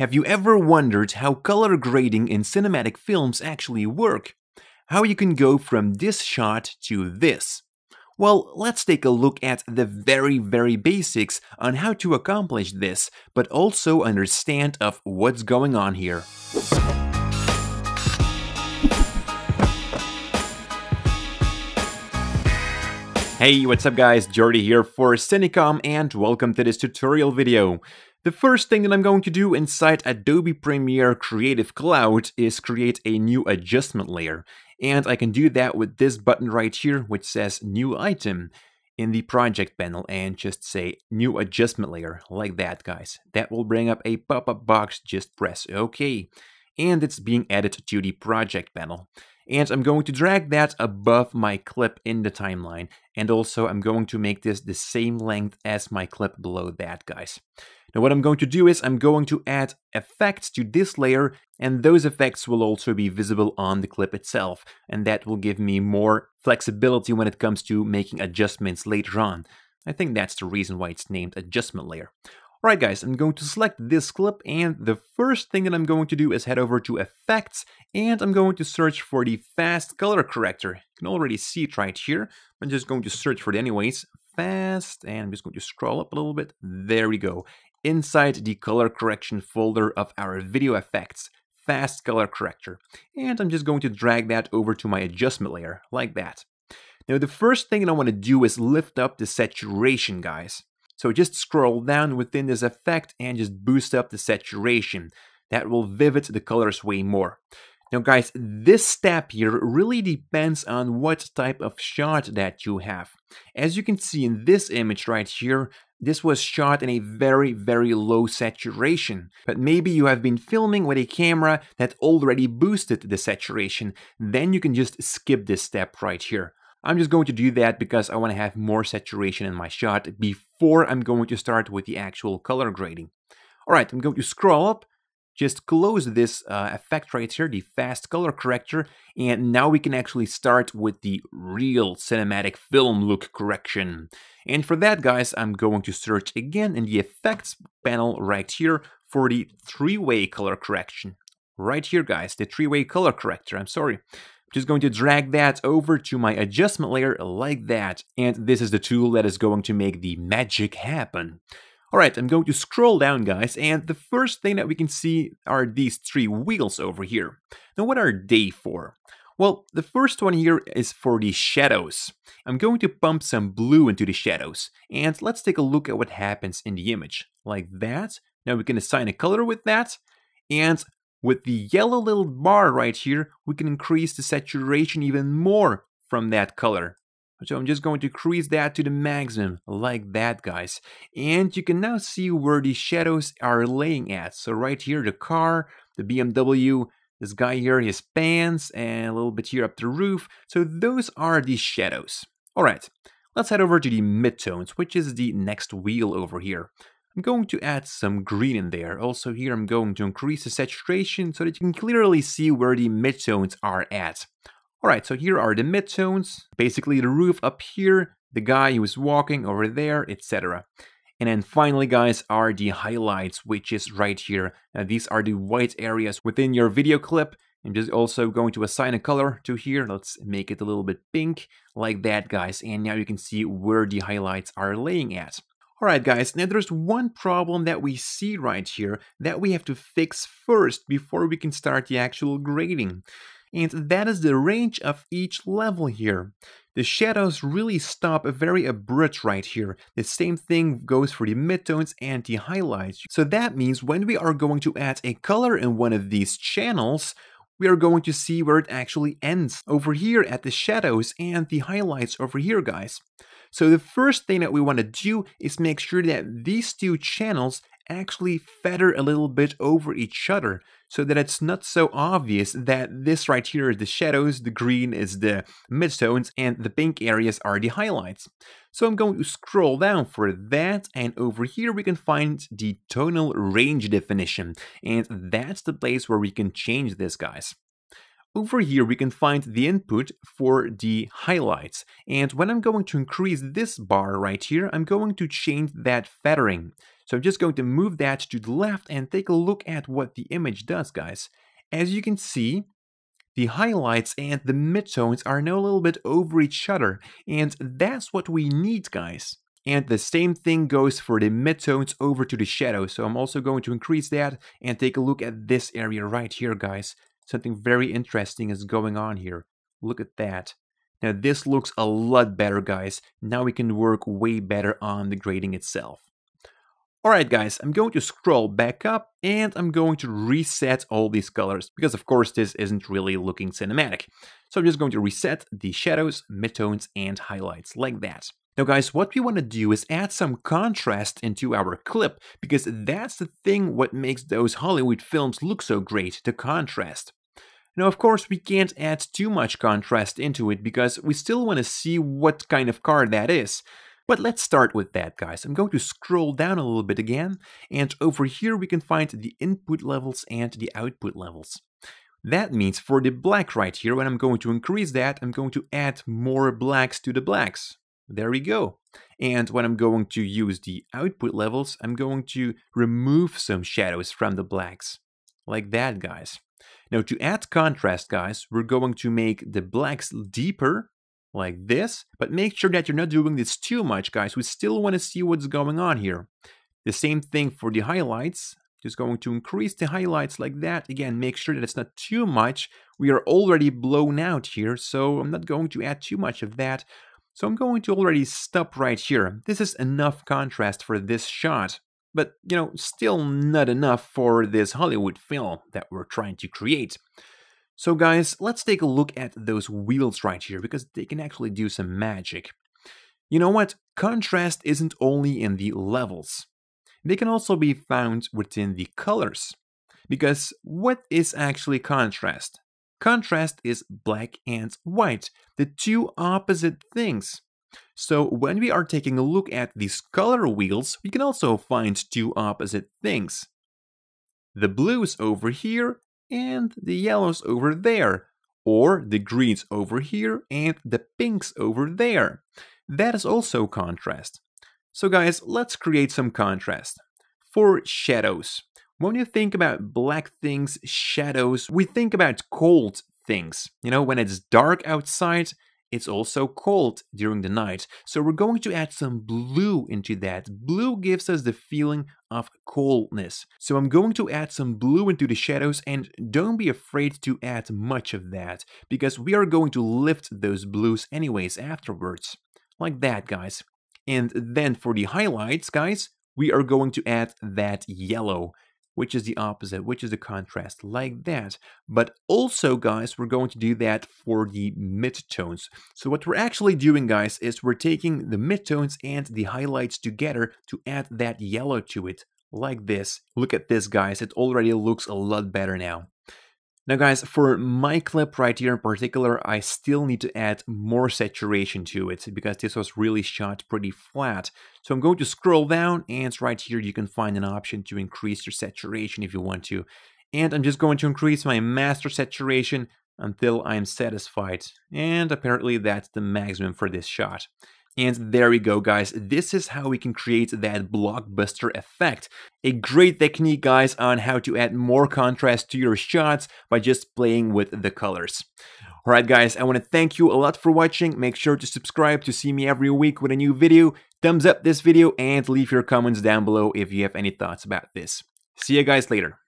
Have you ever wondered how color grading in cinematic films actually work? How you can go from this shot to this? Well, let's take a look at the very, very basics on how to accomplish this, but also understand of what's going on here. Hey, what's up guys, Jordy here for Cinecom and welcome to this tutorial video. The first thing that I'm going to do inside Adobe Premiere Creative Cloud is create a new adjustment layer. And I can do that with this button right here, which says New Item in the project panel and just say New Adjustment Layer, like that guys. That will bring up a pop-up box, just press OK. And it's being added to the project panel and I'm going to drag that above my clip in the timeline. And also I'm going to make this the same length as my clip below that, guys. Now what I'm going to do is I'm going to add effects to this layer and those effects will also be visible on the clip itself and that will give me more flexibility when it comes to making adjustments later on. I think that's the reason why it's named adjustment layer. Alright guys, I'm going to select this clip and the first thing that I'm going to do is head over to effects and I'm going to search for the fast color corrector. You can already see it right here. I'm just going to search for it anyways. Fast and I'm just going to scroll up a little bit. There we go. Inside the color correction folder of our video effects, fast color corrector. And I'm just going to drag that over to my adjustment layer like that. Now the first thing that I want to do is lift up the saturation guys. So just scroll down within this effect and just boost up the saturation. That will vivid the colors way more. Now guys, this step here really depends on what type of shot that you have. As you can see in this image right here, this was shot in a very, very low saturation. But maybe you have been filming with a camera that already boosted the saturation. Then you can just skip this step right here. I'm just going to do that because I want to have more saturation in my shot before I'm going to start with the actual color grading. Alright, I'm going to scroll up, just close this uh, effect right here, the fast color corrector, and now we can actually start with the real cinematic film look correction. And for that guys, I'm going to search again in the effects panel right here for the three-way color correction. Right here guys, the three-way color corrector, I'm sorry just going to drag that over to my adjustment layer like that. And this is the tool that is going to make the magic happen. Alright, I'm going to scroll down guys, and the first thing that we can see are these three wheels over here. Now what are they for? Well, the first one here is for the shadows. I'm going to pump some blue into the shadows, and let's take a look at what happens in the image. Like that. Now we can assign a color with that, and with the yellow little bar right here, we can increase the saturation even more from that color. So I'm just going to increase that to the maximum, like that guys. And you can now see where the shadows are laying at. So right here, the car, the BMW, this guy here, his pants, and a little bit here up the roof. So those are the shadows. Alright, let's head over to the midtones, which is the next wheel over here. I'm going to add some green in there. Also here I'm going to increase the saturation so that you can clearly see where the midtones are at. Alright, so here are the midtones, basically the roof up here, the guy who is walking over there, etc. And then finally guys are the highlights, which is right here. Now, these are the white areas within your video clip. I'm just also going to assign a color to here. Let's make it a little bit pink, like that guys. And now you can see where the highlights are laying at. Alright guys, now there's one problem that we see right here that we have to fix first before we can start the actual grading. And that is the range of each level here. The shadows really stop very abrupt right here. The same thing goes for the midtones and the highlights. So that means when we are going to add a color in one of these channels, we are going to see where it actually ends over here at the shadows and the highlights over here, guys. So the first thing that we want to do is make sure that these two channels actually feather a little bit over each other so that it's not so obvious that this right here is the shadows, the green is the midtones, and the pink areas are the highlights. So I'm going to scroll down for that, and over here we can find the tonal range definition, and that's the place where we can change this, guys. Over here we can find the input for the highlights. And when I'm going to increase this bar right here, I'm going to change that feathering. So I'm just going to move that to the left and take a look at what the image does, guys. As you can see, the highlights and the midtones are now a little bit over each other, and that's what we need, guys. And the same thing goes for the midtones over to the shadows. So I'm also going to increase that and take a look at this area right here, guys. Something very interesting is going on here. Look at that. Now this looks a lot better, guys. Now we can work way better on the grading itself. Alright guys, I'm going to scroll back up and I'm going to reset all these colors because of course this isn't really looking cinematic. So I'm just going to reset the shadows, midtones and highlights like that. Now guys, what we want to do is add some contrast into our clip because that's the thing what makes those Hollywood films look so great, the contrast. Now of course we can't add too much contrast into it because we still want to see what kind of car that is. But let's start with that, guys. I'm going to scroll down a little bit again, and over here we can find the input levels and the output levels. That means for the black right here, when I'm going to increase that, I'm going to add more blacks to the blacks. There we go. And when I'm going to use the output levels, I'm going to remove some shadows from the blacks. Like that, guys. Now to add contrast, guys, we're going to make the blacks deeper like this, but make sure that you're not doing this too much, guys. We still want to see what's going on here. The same thing for the highlights. Just going to increase the highlights like that. Again, make sure that it's not too much. We are already blown out here, so I'm not going to add too much of that. So I'm going to already stop right here. This is enough contrast for this shot. But, you know, still not enough for this Hollywood film that we're trying to create. So guys, let's take a look at those wheels right here, because they can actually do some magic. You know what? Contrast isn't only in the levels. They can also be found within the colors. Because what is actually contrast? Contrast is black and white, the two opposite things. So when we are taking a look at these color wheels, we can also find two opposite things. The blues over here and the yellows over there, or the greens over here and the pinks over there. That is also contrast. So guys, let's create some contrast. For shadows, when you think about black things, shadows, we think about cold things. You know, when it's dark outside, it's also cold during the night, so we're going to add some blue into that. Blue gives us the feeling of coldness. So I'm going to add some blue into the shadows and don't be afraid to add much of that, because we are going to lift those blues anyways afterwards. Like that, guys. And then for the highlights, guys, we are going to add that yellow which is the opposite, which is the contrast, like that. But also, guys, we're going to do that for the midtones. So what we're actually doing, guys, is we're taking the midtones and the highlights together to add that yellow to it, like this. Look at this, guys, it already looks a lot better now. Now guys, for my clip right here in particular, I still need to add more saturation to it because this was really shot pretty flat. So I'm going to scroll down and right here you can find an option to increase your saturation if you want to. And I'm just going to increase my master saturation until I'm satisfied. And apparently that's the maximum for this shot. And there we go, guys. This is how we can create that blockbuster effect. A great technique, guys, on how to add more contrast to your shots by just playing with the colors. Alright guys, I want to thank you a lot for watching. Make sure to subscribe to see me every week with a new video. Thumbs up this video and leave your comments down below if you have any thoughts about this. See you guys later.